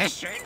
History